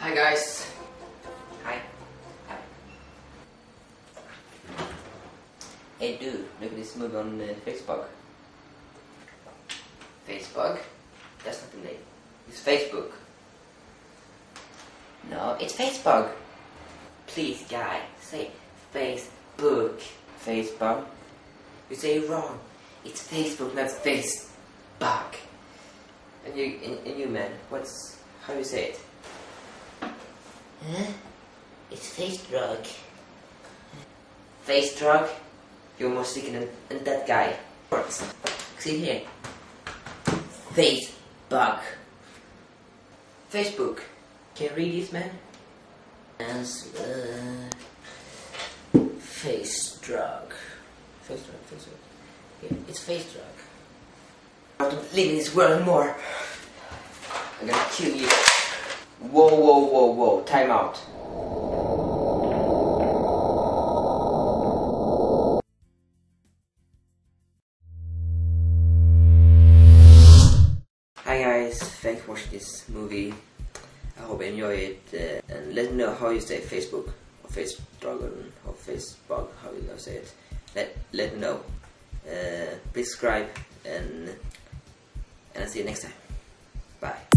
Hi guys. Hi. Hi. Hey dude, look at this movie on uh, Facebook. Facebook? That's not the name. It's Facebook. No, it's Facebook. Please, guy, say Facebook. Facebook? You say it wrong. It's Facebook, not Facebook. And you, and, and you, man, what's how you say it? Huh? It's face drug. Face drug? You're more sick than, than that guy. See here. Facebook. Facebook. Can you read this, man? As uh, face drug. Face drug, face drug. Yeah, it's face drug. I don't live in this world anymore. I'm gonna kill you. Whoa, whoa, whoa, whoa. Time out. Hi guys, thanks for watching this movie. I hope you enjoy it. Uh, and let me know how you say Facebook or Facebook dragon or Facebook, how you say it. Let let me know. Uh, please subscribe and and I'll see you next time. Bye.